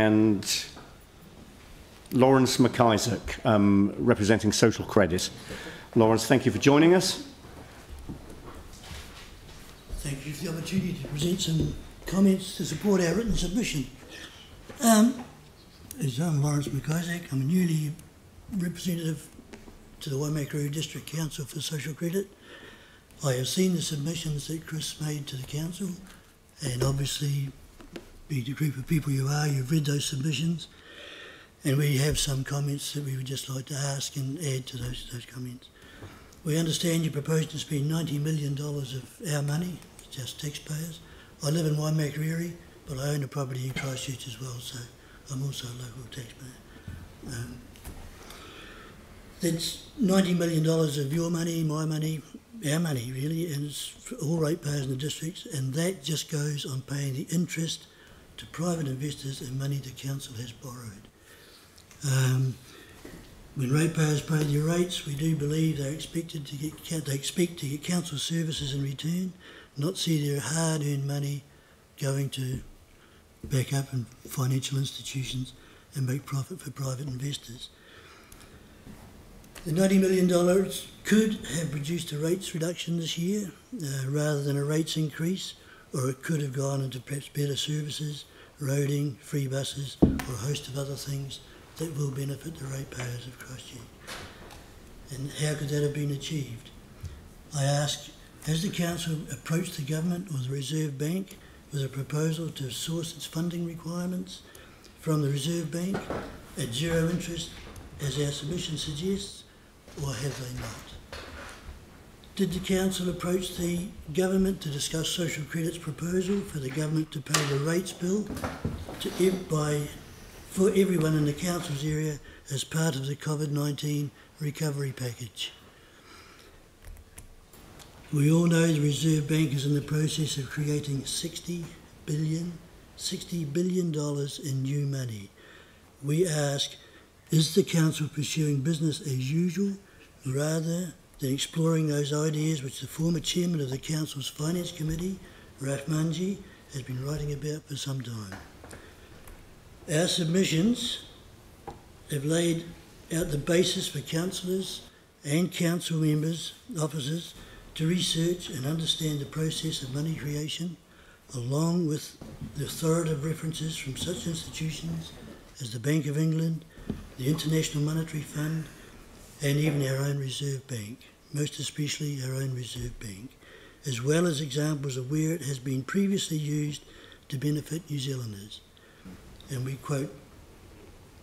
and Lawrence McIsaac, um, representing Social Credit. Lawrence, thank you for joining us. Thank you for the opportunity to present some comments to support our written submission. Um, as I'm Lawrence McIsaac, I'm a newly representative to the Waimakariri District Council for Social Credit. I have seen the submissions that Chris made to the council, and obviously, being the group of people you are, you've read those submissions, and we have some comments that we would just like to ask and add to those, those comments. We understand you propose to spend $90 million of our money, just taxpayers. I live in Waimakariri, but I own a property in Christchurch as well, so I'm also a local taxpayer. Um, that's $90 million of your money, my money, our money really, and it's for all ratepayers in the districts, and that just goes on paying the interest to private investors and money the council has borrowed. Um, when ratepayers pay their rates, we do believe they're expected to get they expect to get council services in return, not see their hard-earned money going to back up in financial institutions and make profit for private investors. The $90 million could have produced a rates reduction this year uh, rather than a rates increase, or it could have gone into perhaps better services, roading, free buses, or a host of other things that will benefit the ratepayers of Christchurch. And how could that have been achieved? I ask, has the Council approached the Government or the Reserve Bank with a proposal to source its funding requirements from the Reserve Bank at zero interest, as our submission suggests, or have they not? Did the Council approach the Government to discuss Social Credit's proposal for the Government to pay the rates bill to, by, for everyone in the Council's area as part of the COVID-19 recovery package? We all know the Reserve Bank is in the process of creating 60 billion, 60 billion dollars in new money. We ask, is the Council pursuing business as usual rather than exploring those ideas which the former chairman of the Council's Finance Committee, Raf Manji, has been writing about for some time? Our submissions have laid out the basis for councillors and council members, officers, to research and understand the process of money creation, along with the authoritative references from such institutions as the Bank of England, the International Monetary Fund, and even our own Reserve Bank, most especially our own Reserve Bank, as well as examples of where it has been previously used to benefit New Zealanders. And we quote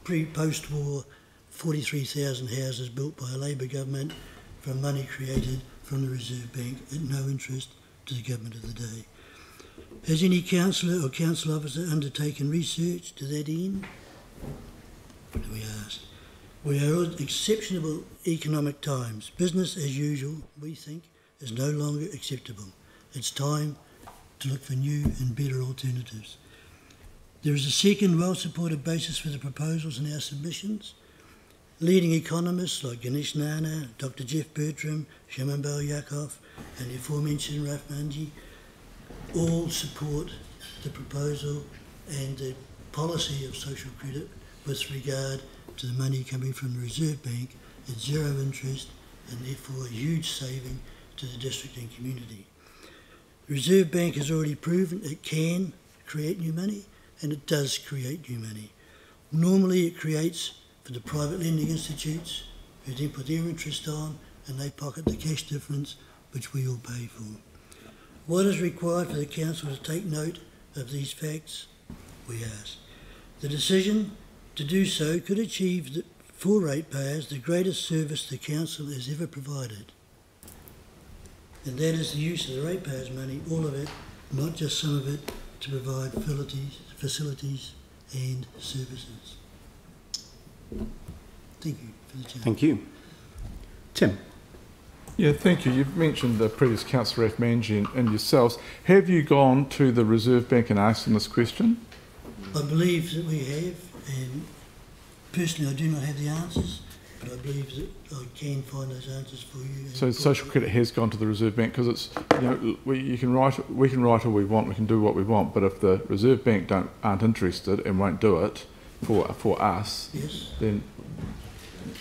pre post war 43,000 houses built by a Labour government from money created from the Reserve Bank at no interest to the government of the day. Has any councillor or council officer undertaken research to that end? We asked. We are in exceptional economic times. Business as usual, we think, is no longer acceptable. It's time to look for new and better alternatives. There is a second well supported basis for the proposals in our submissions. Leading economists like Ganesh Nana, Dr. Geoff Bertram, Shamubeel Eaqub, and the aforementioned Raf Manji all support the proposal and the policy of social credit with regard to the money coming from the Reserve Bank at zero interest and therefore a huge saving to the district and community. The Reserve Bank has already proven it can create new money and it does create new money. Normally it creates for the private lending institutes who then put their interest on and they pocket the cash difference which we all pay for. What is required for the Council to take note of these facts? We ask. The decision to do so could achieve the, for ratepayers the greatest service the Council has ever provided. And that is the use of the ratepayers' money, all of it, not just some of it, to provide facilities, facilities and services. Thank you for the chance. Thank you. Tim. Yeah, thank you. You've mentioned the previous councillor Raf Manji and, and yourselves. Have you gone to the Reserve Bank and asked them this question? I believe that we have, and personally I do not have the answers, but I believe that I can find those answers for you. So social credit has gone to the Reserve Bank because it's you know we, you can write we can write all we want we can do what we want but if the Reserve Bank don't aren't interested and won't do it for for us Yes. then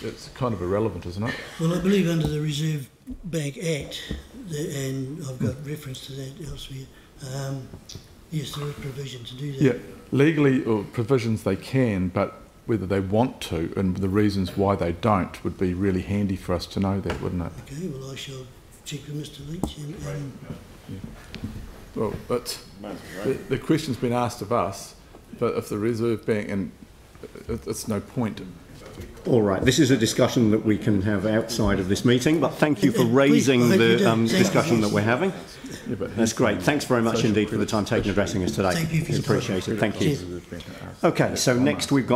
it's kind of irrelevant isn't it? Well, I believe under the Reserve Bank Act, the, and I've got reference to that elsewhere, um, yes, there is provision to do that. Yeah, legally or provisions they can but whether they want to and the reasons why they don't would be really handy for us to know that wouldn't it? Okay, well, I shall check with Mr Leitch and, and Well, but the, the question's been asked of us, but if the Reserve Bank and it, it's no point. All right, this is a discussion that we can have outside of this meeting, but thank you for raising I the um, discussion that we're having. Yeah, That's great. Thanks very much indeed for the time taken addressing us today. Thank you for It's appreciated. Thank you. Okay, so next we've got